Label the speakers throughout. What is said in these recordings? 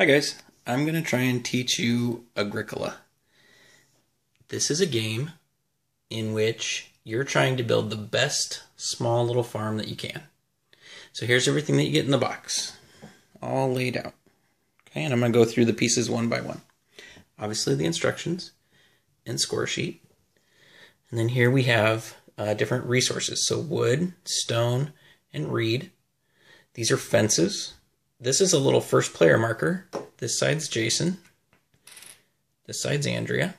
Speaker 1: Hi guys, I'm going to try and teach you Agricola. This is a game in which you're trying to build the best small little farm that you can. So here's everything that you get in the box, all laid out. Okay, and I'm going to go through the pieces one by one. Obviously the instructions and score sheet. And then here we have uh, different resources. So wood, stone, and reed. These are fences this is a little first player marker. This side's Jason. This side's Andrea.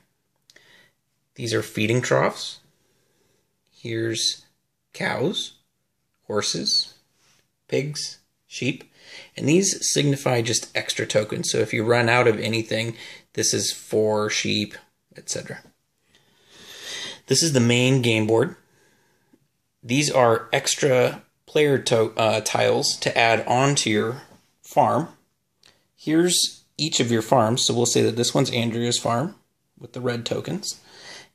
Speaker 1: These are feeding troughs. Here's cows, horses, pigs, sheep. And these signify just extra tokens. So if you run out of anything, this is for sheep, etc. This is the main game board. These are extra player to- uh, tiles to add onto your farm. Here's each of your farms. So we'll say that this one's Andrea's farm with the red tokens,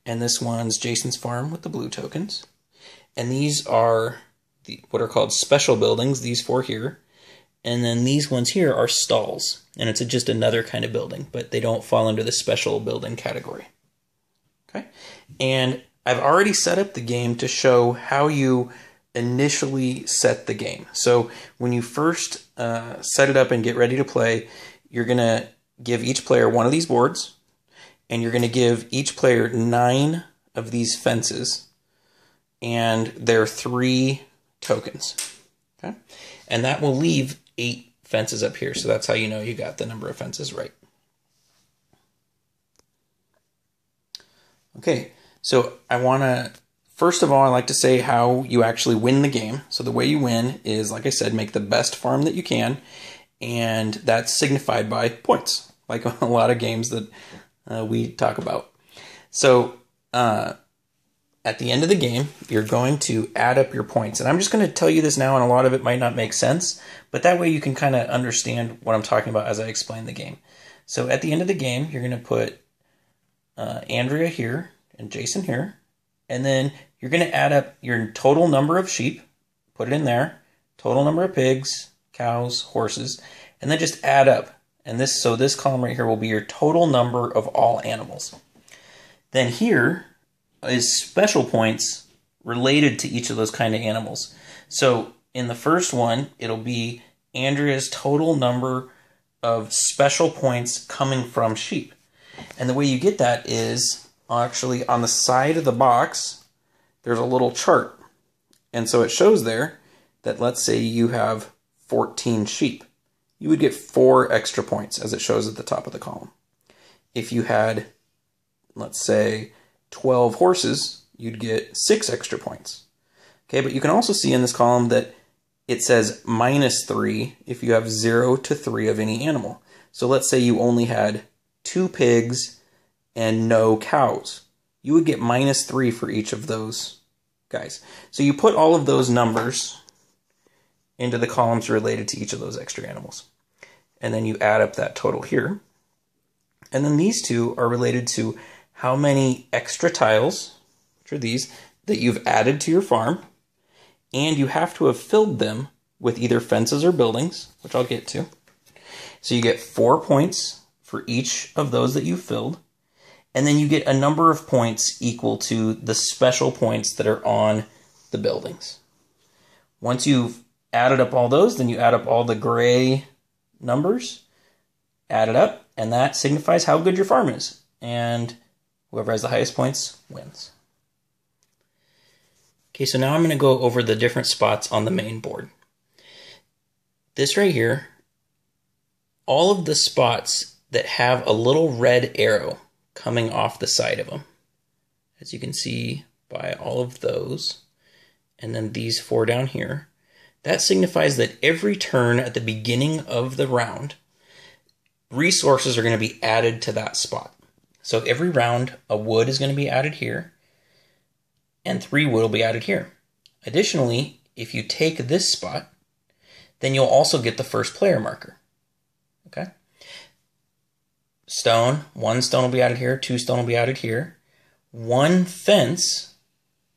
Speaker 1: and this one's Jason's farm with the blue tokens. And these are the, what are called special buildings, these four here. And then these ones here are stalls, and it's a, just another kind of building, but they don't fall under the special building category. Okay? And I've already set up the game to show how you initially set the game. So when you first uh, set it up and get ready to play, you're going to give each player one of these boards, and you're going to give each player nine of these fences, and they're three tokens. Okay? And that will leave eight fences up here. So that's how you know you got the number of fences right. Okay, so I want to First of all, I like to say how you actually win the game. So the way you win is, like I said, make the best farm that you can, and that's signified by points, like a lot of games that uh, we talk about. So uh, at the end of the game, you're going to add up your points, and I'm just going to tell you this now, and a lot of it might not make sense, but that way you can kind of understand what I'm talking about as I explain the game. So at the end of the game, you're going to put uh, Andrea here and Jason here and then you're going to add up your total number of sheep, put it in there, total number of pigs, cows, horses, and then just add up. And this so this column right here will be your total number of all animals. Then here is special points related to each of those kind of animals. So in the first one, it'll be Andrea's total number of special points coming from sheep. And the way you get that is actually on the side of the box, there's a little chart. And so it shows there that let's say you have 14 sheep. You would get four extra points as it shows at the top of the column. If you had, let's say, 12 horses, you'd get six extra points. Okay, but you can also see in this column that it says minus three if you have zero to three of any animal. So let's say you only had two pigs and no cows. You would get minus three for each of those guys. So you put all of those numbers into the columns related to each of those extra animals. And then you add up that total here. And then these two are related to how many extra tiles, which are these, that you've added to your farm. And you have to have filled them with either fences or buildings, which I'll get to. So you get four points for each of those that you've filled and then you get a number of points equal to the special points that are on the buildings. Once you've added up all those, then you add up all the gray numbers, add it up, and that signifies how good your farm is. And whoever has the highest points wins. Okay, so now I'm going to go over the different spots on the main board. This right here, all of the spots that have a little red arrow coming off the side of them. As you can see by all of those, and then these four down here, that signifies that every turn at the beginning of the round, resources are going to be added to that spot. So every round, a wood is going to be added here, and three wood will be added here. Additionally, if you take this spot, then you'll also get the first player marker. Stone. One stone will be added here. Two stone will be added here. One fence,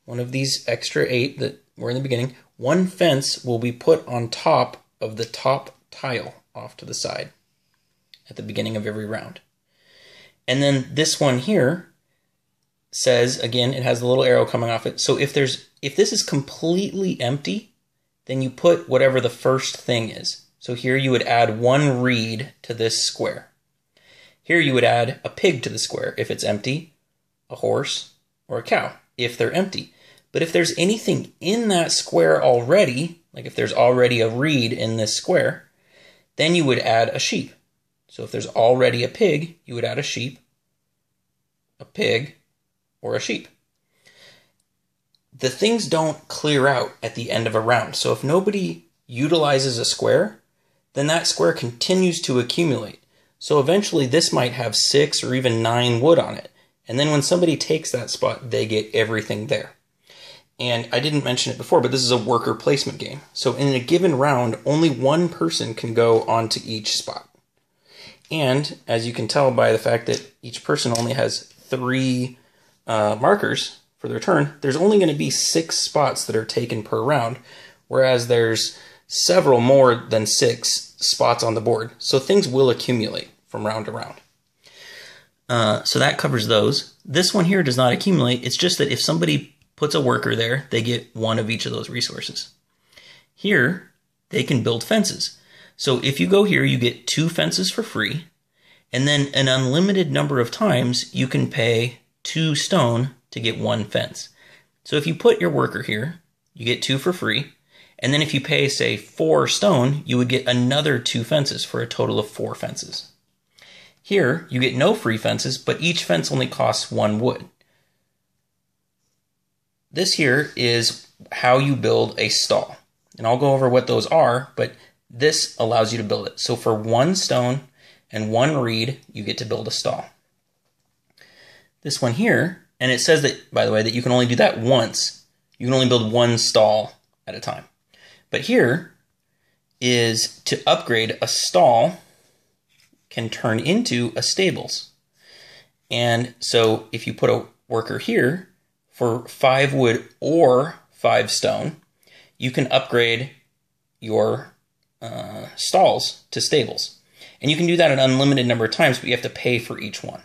Speaker 1: one of these extra eight that were in the beginning, one fence will be put on top of the top tile off to the side. at the beginning of every round. And then this one here says again it has the little arrow coming off it. So if there's if this is completely empty, then you put whatever the first thing is. So here you would add one reed to this square. Here you would add a pig to the square if it's empty, a horse, or a cow if they're empty. But if there's anything in that square already, like if there's already a reed in this square, then you would add a sheep. So if there's already a pig, you would add a sheep, a pig, or a sheep. The things don't clear out at the end of a round. So if nobody utilizes a square, then that square continues to accumulate. So eventually this might have six or even nine wood on it. And then when somebody takes that spot, they get everything there. And I didn't mention it before, but this is a worker placement game. So in a given round, only one person can go onto each spot. And as you can tell by the fact that each person only has three uh, markers for their turn, there's only going to be six spots that are taken per round, whereas there's several more than six spots on the board. So things will accumulate from round to round. Uh, so that covers those. This one here does not accumulate. It's just that if somebody puts a worker there, they get one of each of those resources. Here, they can build fences. So if you go here, you get two fences for free, and then an unlimited number of times you can pay two stone to get one fence. So if you put your worker here, you get two for free, and then if you pay, say, four stone, you would get another two fences for a total of four fences. Here, you get no free fences, but each fence only costs one wood. This here is how you build a stall. And I'll go over what those are, but this allows you to build it. So for one stone and one reed, you get to build a stall. This one here, and it says that, by the way, that you can only do that once. You can only build one stall at a time. But here is to upgrade a stall can turn into a stables. And so if you put a worker here for five wood or five stone, you can upgrade your uh, stalls to stables. And you can do that an unlimited number of times, but you have to pay for each one.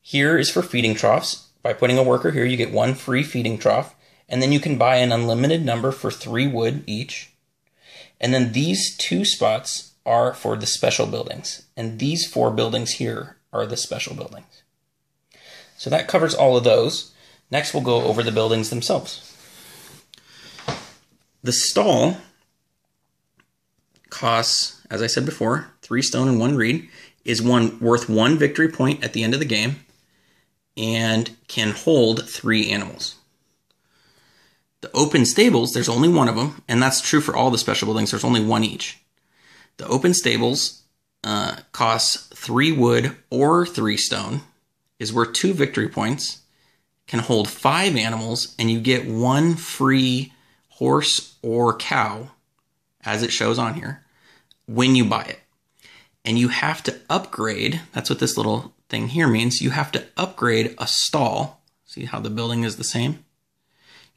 Speaker 1: Here is for feeding troughs. By putting a worker here, you get one free feeding trough, and then you can buy an unlimited number for three wood each. And then these two spots are for the special buildings, and these four buildings here are the special buildings. So that covers all of those. Next, we'll go over the buildings themselves. The stall costs, as I said before, three stone and one reed, is one worth one victory point at the end of the game, and can hold three animals. The open stables, there's only one of them, and that's true for all the special buildings. There's only one each. The open stables uh, costs three wood or three stone, is worth two victory points, can hold five animals, and you get one free horse or cow, as it shows on here, when you buy it. And you have to upgrade, that's what this little thing here means. You have to upgrade a stall. See how the building is the same?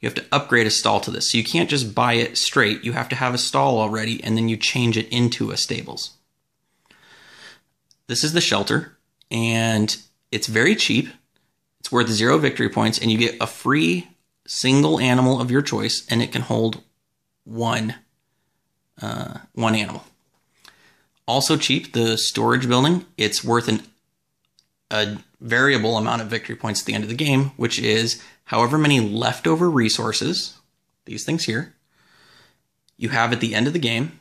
Speaker 1: You have to upgrade a stall to this. So you can't just buy it straight. You have to have a stall already and then you change it into a stables. This is the shelter and it's very cheap. It's worth zero victory points and you get a free single animal of your choice and it can hold one uh, one animal. Also cheap, the storage building. It's worth an a variable amount of victory points at the end of the game, which is however many leftover resources, these things here, you have at the end of the game,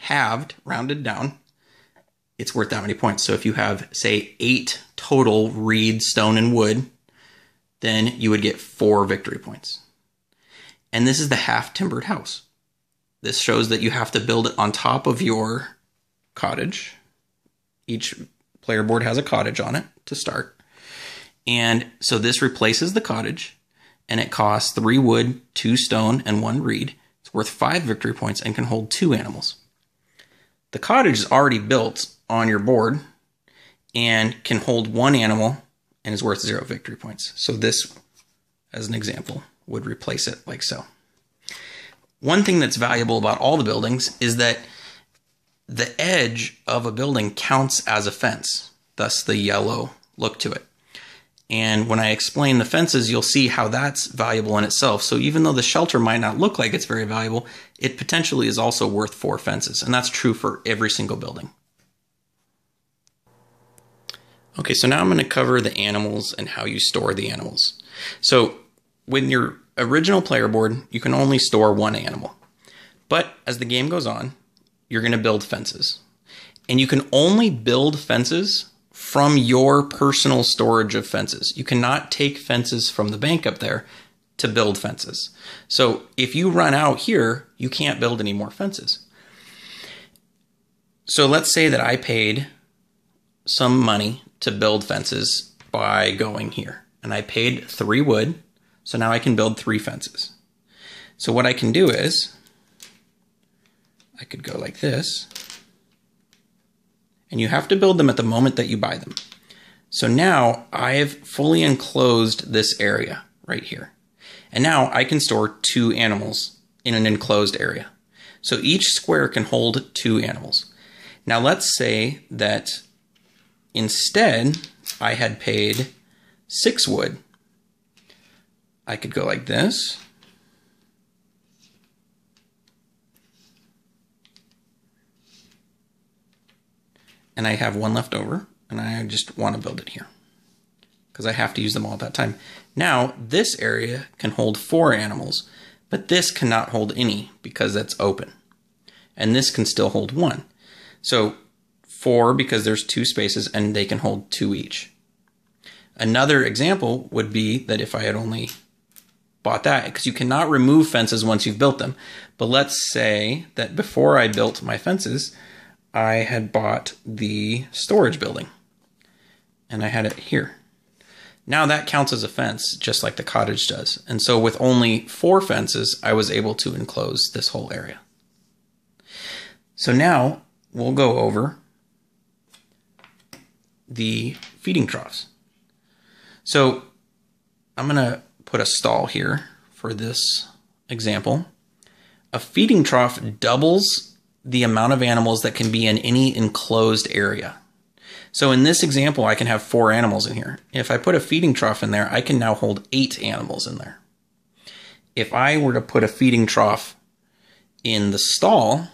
Speaker 1: halved, rounded down, it's worth that many points. So if you have, say, eight total reed, stone, and wood, then you would get four victory points. And this is the half timbered house. This shows that you have to build it on top of your cottage. Each player board has a cottage on it to start. And so this replaces the cottage, and it costs three wood, two stone, and one reed. It's worth five victory points and can hold two animals. The cottage is already built on your board and can hold one animal and is worth zero victory points. So this, as an example, would replace it like so. One thing that's valuable about all the buildings is that the edge of a building counts as a fence, thus the yellow look to it. And when I explain the fences, you'll see how that's valuable in itself. So even though the shelter might not look like it's very valuable, it potentially is also worth four fences. And that's true for every single building. Okay, so now I'm going to cover the animals and how you store the animals. So when your original player board, you can only store one animal. But as the game goes on, you're going to build fences. And you can only build fences from your personal storage of fences. You cannot take fences from the bank up there to build fences. So if you run out here, you can't build any more fences. So let's say that I paid some money to build fences by going here. And I paid three wood, so now I can build three fences. So what I can do is, I could go like this, and you have to build them at the moment that you buy them. So now I have fully enclosed this area right here. And now I can store two animals in an enclosed area. So each square can hold two animals. Now let's say that instead I had paid six wood. I could go like this. And I have one left over, and I just want to build it here because I have to use them all at that time. Now, this area can hold four animals, but this cannot hold any because that's open. And this can still hold one. So, four because there's two spaces and they can hold two each. Another example would be that if I had only bought that, because you cannot remove fences once you've built them. But let's say that before I built my fences, I had bought the storage building and I had it here. Now that counts as a fence, just like the cottage does. And so with only four fences, I was able to enclose this whole area. So now we'll go over the feeding troughs. So I'm going to put a stall here for this example. A feeding trough doubles the amount of animals that can be in any enclosed area. So in this example, I can have four animals in here. If I put a feeding trough in there, I can now hold eight animals in there. If I were to put a feeding trough in the stall,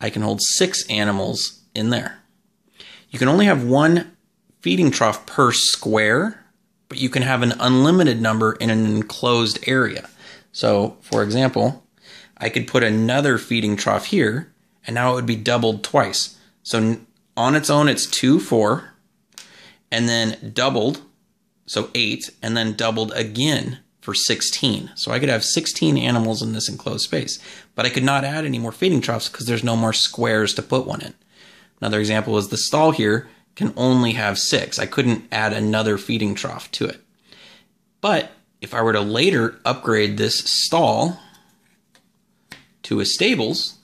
Speaker 1: I can hold six animals in there. You can only have one feeding trough per square, but you can have an unlimited number in an enclosed area. So, for example, I could put another feeding trough here, and now it would be doubled twice. So on its own, it's 2, 4, and then doubled, so 8, and then doubled again for 16. So I could have 16 animals in this enclosed space. But I could not add any more feeding troughs because there's no more squares to put one in. Another example is the stall here can only have 6. I couldn't add another feeding trough to it. But if I were to later upgrade this stall to his stables,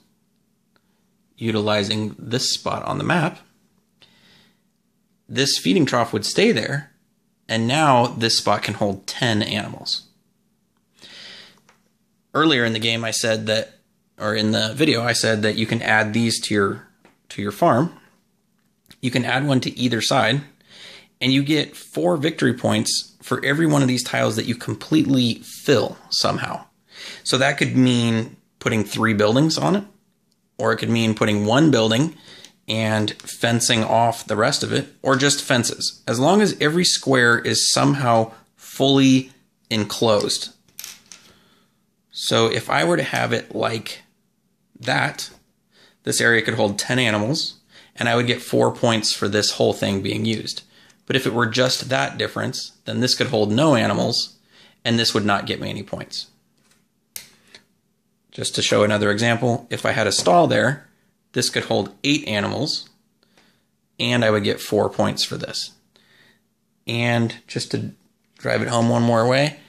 Speaker 1: utilizing this spot on the map, this feeding trough would stay there, and now this spot can hold 10 animals. Earlier in the game, I said that, or in the video, I said that you can add these to your to your farm. You can add one to either side, and you get four victory points for every one of these tiles that you completely fill somehow. So that could mean putting three buildings on it, or it could mean putting one building and fencing off the rest of it, or just fences. As long as every square is somehow fully enclosed. So if I were to have it like that, this area could hold 10 animals, and I would get four points for this whole thing being used. But if it were just that difference, then this could hold no animals, and this would not get me any points. Just to show another example, if I had a stall there, this could hold eight animals, and I would get four points for this. And just to drive it home one more way,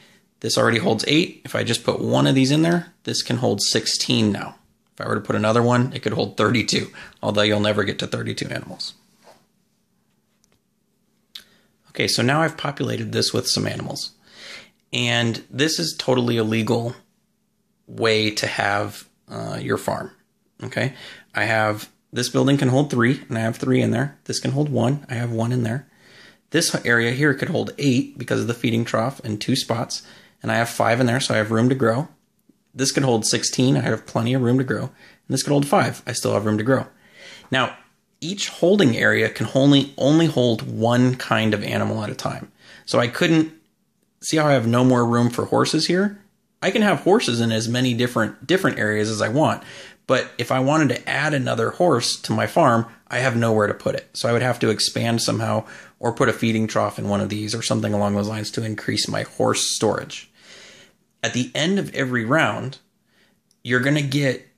Speaker 1: this already holds eight. If I just put one of these in there, this can hold 16 now. If I were to put another one, it could hold 32, although you'll never get to 32 animals. Okay, so now I've populated this with some animals. And this is totally illegal way to have uh, your farm. Okay. I have this building can hold three, and I have three in there. This can hold one, I have one in there. This area here could hold eight because of the feeding trough and two spots, and I have five in there, so I have room to grow. This could hold 16, I have plenty of room to grow. And this could hold five, I still have room to grow. Now, each holding area can only only hold one kind of animal at a time. So I couldn't see how I have no more room for horses here. I can have horses in as many different different areas as I want, but if I wanted to add another horse to my farm, I have nowhere to put it. So I would have to expand somehow or put a feeding trough in one of these or something along those lines to increase my horse storage. At the end of every round, you're going to get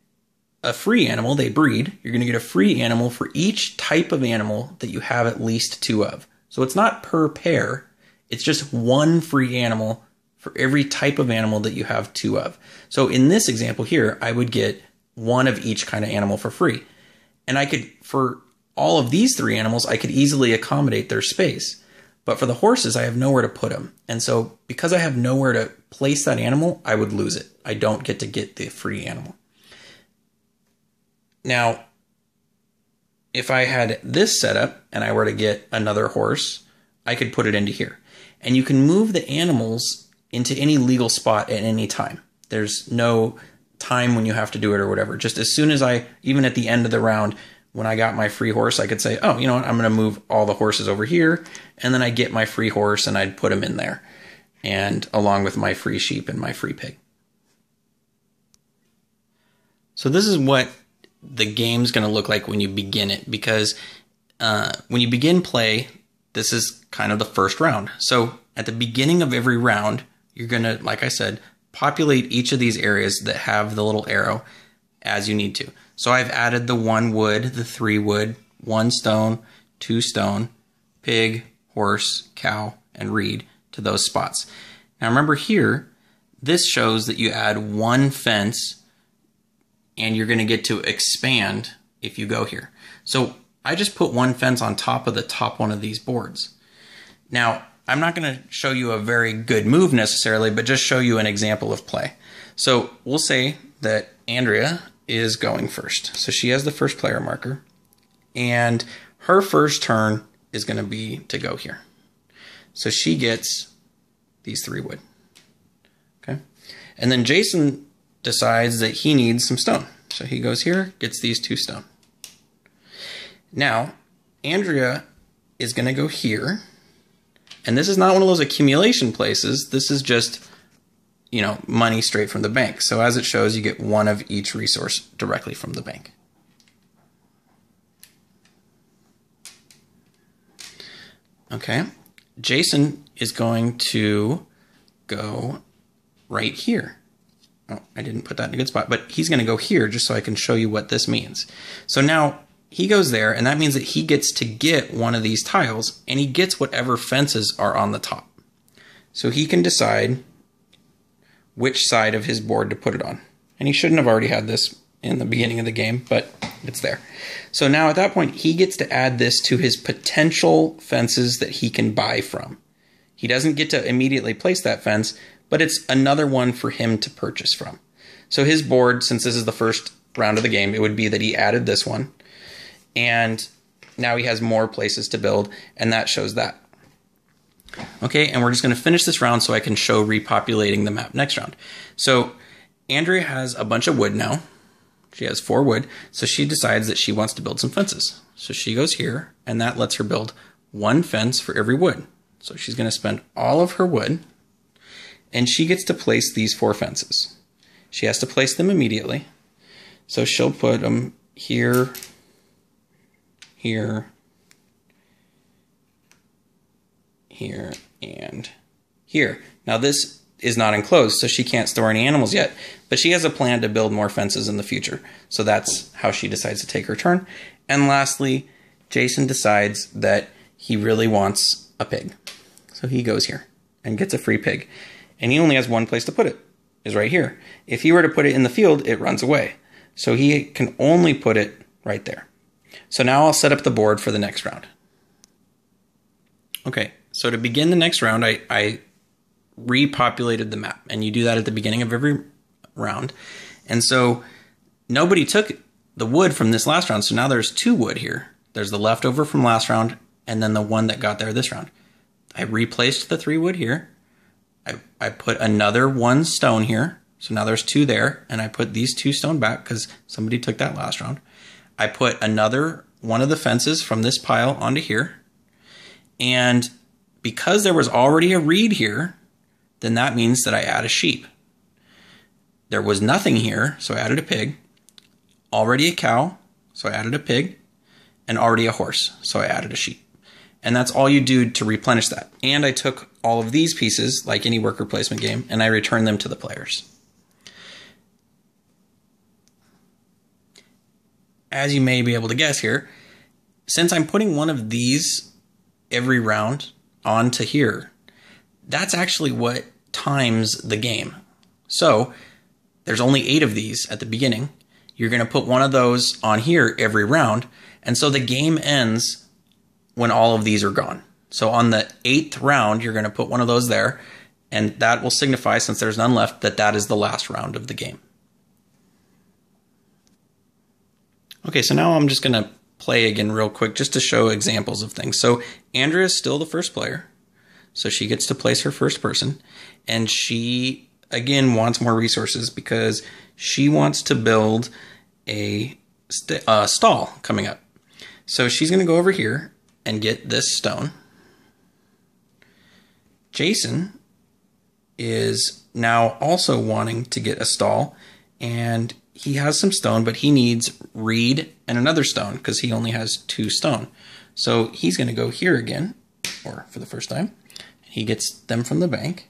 Speaker 1: a free animal, they breed. You're going to get a free animal for each type of animal that you have at least two of. So it's not per pair, it's just one free animal for every type of animal that you have two of. So in this example here, I would get one of each kind of animal for free. And I could, for all of these three animals, I could easily accommodate their space. But for the horses, I have nowhere to put them. And so because I have nowhere to place that animal, I would lose it. I don't get to get the free animal. Now, if I had this setup and I were to get another horse, I could put it into here. And you can move the animals into any legal spot at any time. There's no time when you have to do it or whatever. Just as soon as I, even at the end of the round, when I got my free horse, I could say, oh, you know what, I'm going to move all the horses over here. And then I get my free horse and I'd put him in there. And along with my free sheep and my free pig. So this is what the game's going to look like when you begin it because uh, when you begin play, this is kind of the first round. So at the beginning of every round, you're going to, like I said, populate each of these areas that have the little arrow as you need to. So I've added the one wood, the three wood, one stone, two stone, pig, horse, cow, and reed to those spots. Now remember here, this shows that you add one fence and you're going to get to expand if you go here. So I just put one fence on top of the top one of these boards. Now, I'm not going to show you a very good move necessarily, but just show you an example of play. So we'll say that Andrea is going first. So she has the first player marker, and her first turn is going to be to go here. So she gets these three wood. Okay. And then Jason decides that he needs some stone. So he goes here, gets these two stone. Now, Andrea is going to go here. And this is not one of those accumulation places. This is just, you know, money straight from the bank. So as it shows, you get one of each resource directly from the bank. Okay. Jason is going to go right here. Oh, I didn't put that in a good spot, but he's going to go here just so I can show you what this means. So now he goes there, and that means that he gets to get one of these tiles, and he gets whatever fences are on the top. So he can decide which side of his board to put it on. And he shouldn't have already had this in the beginning of the game, but it's there. So now at that point, he gets to add this to his potential fences that he can buy from. He doesn't get to immediately place that fence, but it's another one for him to purchase from. So his board, since this is the first round of the game, it would be that he added this one, and now he has more places to build, and that shows that. Okay, and we're just going to finish this round so I can show repopulating the map next round. So Andrea has a bunch of wood now. She has four wood, so she decides that she wants to build some fences. So she goes here, and that lets her build one fence for every wood. So she's going to spend all of her wood and she gets to place these four fences. She has to place them immediately. So she'll put them here, here, here, and here. Now this is not enclosed, so she can't store any animals yet, but she has a plan to build more fences in the future. So that's how she decides to take her turn. And lastly, Jason decides that he really wants a pig. So he goes here and gets a free pig and he only has one place to put it, is right here. If he were to put it in the field, it runs away. So he can only put it right there. So now I'll set up the board for the next round. Okay, so to begin the next round, I, I repopulated the map, and you do that at the beginning of every round. And so nobody took the wood from this last round. So now there's two wood here. There's the leftover from last round and then the one that got there this round. I replaced the three wood here. I, I put another one stone here. So now there's two there. And I put these two stone back because somebody took that last round. I put another one of the fences from this pile onto here. And because there was already a reed here, then that means that I add a sheep. There was nothing here, so I added a pig. Already a cow, so I added a pig. And already a horse, so I added a sheep. And that's all you do to replenish that. And I took all of these pieces, like any worker placement game, and I returned them to the players. As you may be able to guess here, since I'm putting one of these every round onto here, that's actually what times the game. So there's only eight of these at the beginning. You're going to put one of those on here every round. And so the game ends when all of these are gone. So on the eighth round, you're going to put one of those there. And that will signify, since there's none left, that that is the last round of the game. Okay, so now I'm just going to play again real quick just to show examples of things. So Andrea is still the first player. So she gets to place her first person. And she, again, wants more resources because she wants to build a st- uh, stall coming up. So she's going to go over here and get this stone. Jason is now also wanting to get a stall and he has some stone, but he needs reed and another stone because he only has two stone. So he's going to go here again, or for the first time. He gets them from the bank.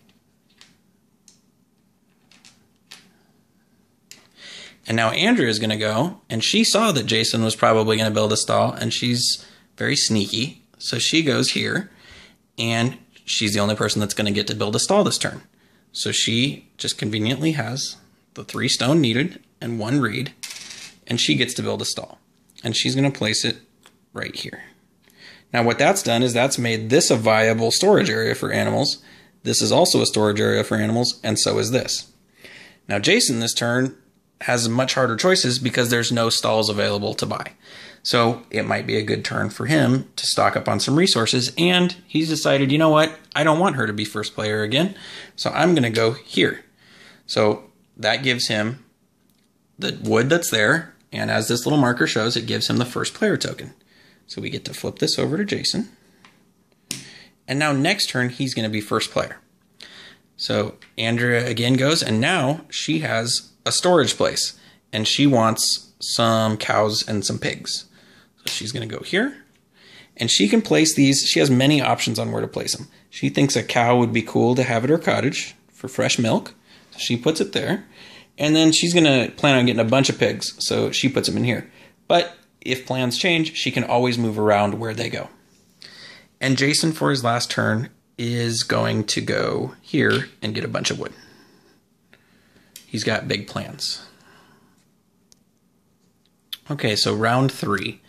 Speaker 1: And now Andrea is going to go, and she saw that Jason was probably going to build a stall, and she's very sneaky. So she goes here, and she's the only person that's going to get to build a stall this turn. So she just conveniently has the three stone needed and one reed, and she gets to build a stall. And she's going to place it right here. Now, what that's done is that's made this a viable storage area for animals. This is also a storage area for animals, and so is this. Now, Jason this turn has much harder choices because there's no stalls available to buy. So it might be a good turn for him to stock up on some resources. And he's decided, you know what? I don't want her to be first player again. So I'm going to go here. So that gives him the wood that's there. And as this little marker shows, it gives him the first player token. So we get to flip this over to Jason. And now next turn, he's going to be first player. So Andrea again goes, and now she has a storage place. And she wants some cows and some pigs. So she's going to go here. And she can place these. She has many options on where to place them. She thinks a cow would be cool to have at her cottage for fresh milk. So she puts it there. And then she's going to plan on getting a bunch of pigs. So she puts them in here. But if plans change, she can always move around where they go. And Jason, for his last turn, is going to go here and get a bunch of wood. He's got big plans. Okay, so round three.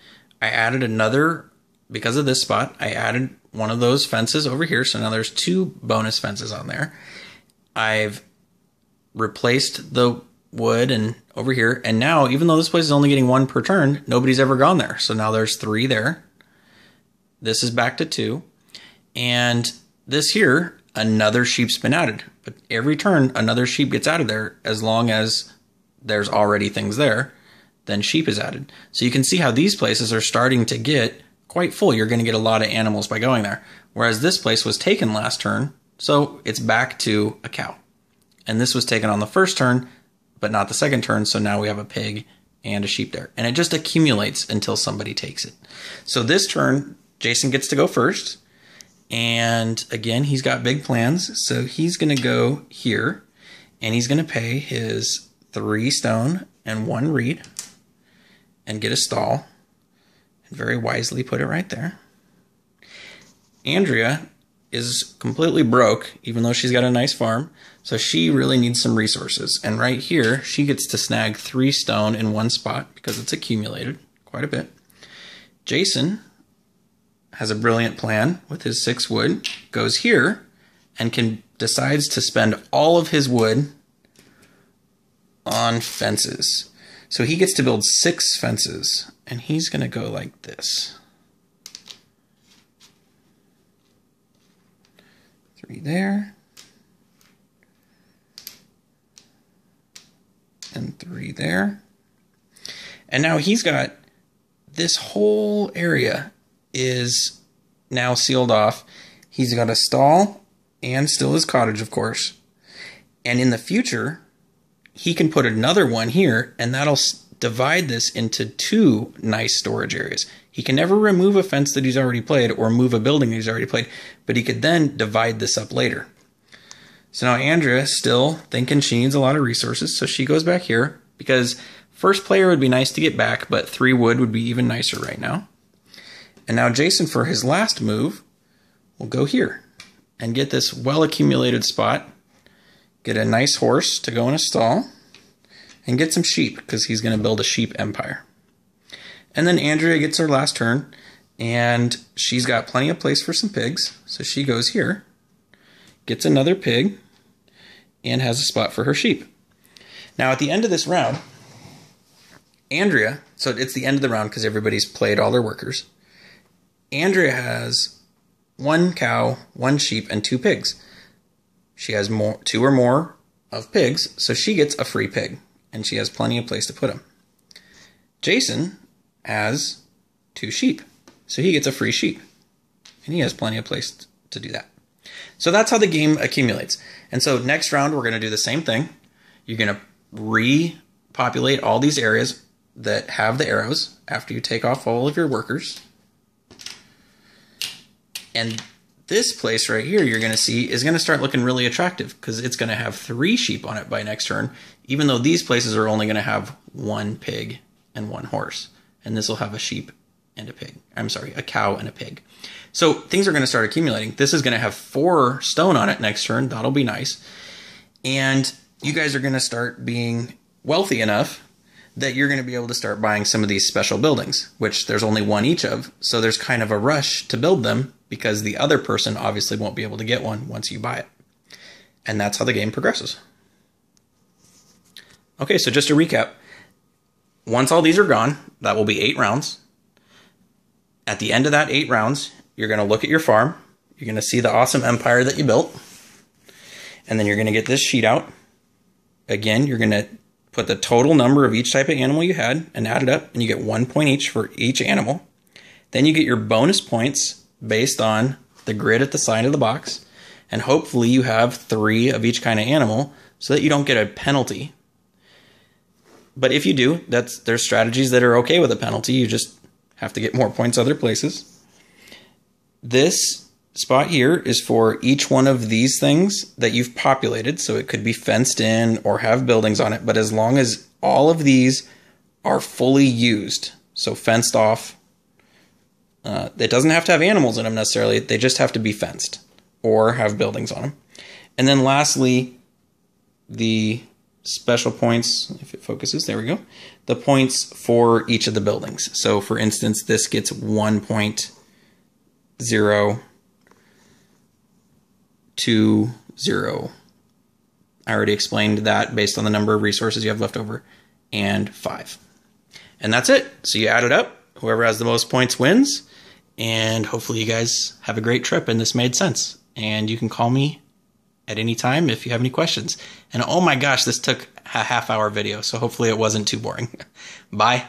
Speaker 1: I added another, because of this spot, I added one of those fences over here. So now there's two bonus fences on there. I've replaced the wood and over here. And now, even though this place is only getting one per turn, nobody's ever gone there. So now there's three there. This is back to two. And this here, another sheep's been added. But every turn, another sheep gets out of there as long as there's already things there then sheep is added. So you can see how these places are starting to get quite full. You're going to get a lot of animals by going there. Whereas this place was taken last turn, so it's back to a cow. And this was taken on the first turn, but not the second turn, so now we have a pig and a sheep there. And it just accumulates until somebody takes it. So this turn, Jason gets to go first. And again, he's got big plans. So he's going to go here and he's going to pay his three stone and one reed and get a stall and very wisely put it right there. Andrea is completely broke, even though she's got a nice farm. So she really needs some resources. And right here, she gets to snag three stone in one spot because it's accumulated quite a bit. Jason has a brilliant plan with his six wood, goes here, and can decides to spend all of his wood on fences. So he gets to build six fences, and he's going to go like this. There. And three there. And now he's got this whole area is now sealed off. He's got a stall and still his cottage, of course. And in the future, he can put another one here, and that'll divide this into two nice storage areas. He can never remove a fence that he's already played or move a building that he's already played, but he could then divide this up later. So now Andrea still thinking she needs a lot of resources, so she goes back here because first player would be nice to get back, but three wood would be even nicer right now. And now Jason, for his last move, will go here and get this well accumulated spot get a nice horse to go in a stall, and get some sheep because he's going to build a sheep empire. And then Andrea gets her last turn, and she's got plenty of place for some pigs, so she goes here, gets another pig, and has a spot for her sheep. Now, at the end of this round, Andrea, so it's the end of the round because everybody's played all their workers. Andrea has one cow, one sheep, and two pigs. She has more, two or more of pigs, so she gets a free pig, and she has plenty of place to put them. Jason has two sheep, so he gets a free sheep, and he has plenty of place to do that. So that's how the game accumulates. And so next round, we're going to do the same thing. You're going to repopulate all these areas that have the arrows after you take off all of your workers. And this place right here you're going to see is going to start looking really attractive because it's going to have three sheep on it by next turn, even though these places are only going to have one pig and one horse. And this will have a sheep and a pig. I'm sorry, a cow and a pig. So things are going to start accumulating. This is going to have four stone on it next turn. That'll be nice. And you guys are going to start being wealthy enough that you're going to be able to start buying some of these special buildings, which there's only one each of. So there's kind of a rush to build them because the other person obviously won't be able to get one once you buy it. And that's how the game progresses. Okay, so just to recap once all these are gone, that will be eight rounds. At the end of that eight rounds, you're going to look at your farm. You're going to see the awesome empire that you built. And then you're going to get this sheet out. Again, you're going to put the total number of each type of animal you had and add it up, and you get one point each for each animal. Then you get your bonus points based on the grid at the side of the box. And hopefully you have three of each kind of animal so that you don't get a penalty. But if you do, that's there's strategies that are okay with a penalty. You just have to get more points other places. This spot here is for each one of these things that you've populated. So it could be fenced in or have buildings on it. But as long as all of these are fully used, so fenced off, uh, it doesn't have to have animals in them necessarily. They just have to be fenced or have buildings on them. And then lastly, the special points, if it focuses, there we go. The points for each of the buildings. So for instance, this gets 1.020. I already explained that based on the number of resources you have left over and five. And that's it. So you add it up. Whoever has the most points wins. And hopefully, you guys have a great trip and this made sense. And you can call me at any time if you have any questions. And oh my gosh, this took a half hour video, so hopefully it wasn't too boring. Bye.